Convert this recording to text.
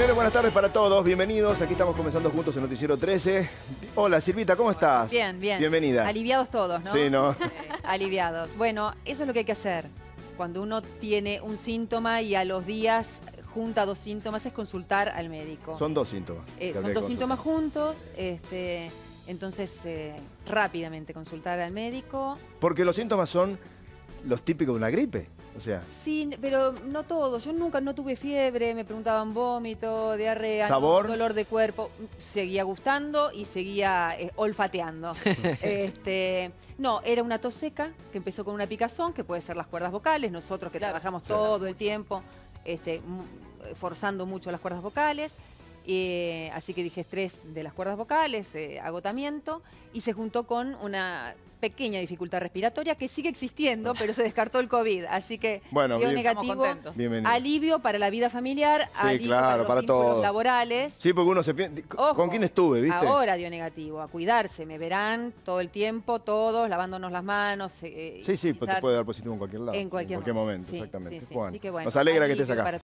señores, buenas tardes para todos. Bienvenidos. Aquí estamos comenzando juntos el Noticiero 13. Hola, Silvita, ¿cómo estás? Bien, bien. Bienvenida. Aliviados todos, ¿no? Sí, ¿no? Aliviados. Bueno, eso es lo que hay que hacer. Cuando uno tiene un síntoma y a los días junta dos síntomas es consultar al médico. Son dos síntomas. Eh, son dos síntomas juntos, este, entonces eh, rápidamente consultar al médico. Porque los síntomas son los típicos de una gripe. O sea, Sí, pero no todos. Yo nunca no tuve fiebre, me preguntaban vómito, diarrea, no, ¿Sabor? dolor de cuerpo. Seguía gustando y seguía eh, olfateando. este, no, era una tos seca que empezó con una picazón, que puede ser las cuerdas vocales. Nosotros que trabajamos todo el tiempo, este, mu- forzando mucho las cuerdas vocales. Eh, así que dije estrés de las cuerdas vocales, eh, agotamiento, y se juntó con una pequeña dificultad respiratoria que sigue existiendo, pero se descartó el COVID. Así que Bueno, dio bien. negativo. Alivio para la vida familiar, alivio claro, para los para laborales. Sí, porque uno se piensa... Ojo, ¿Con quién estuve, viste? Ahora dio negativo, a cuidarse, me verán todo el tiempo, todos, lavándonos las manos. eh, Sí, sí, pues te puede dar positivo en cualquier lado. En cualquier, momento, Sí, exactamente. sí, sí. Bueno, Así que bueno, nos alegra que estés acá.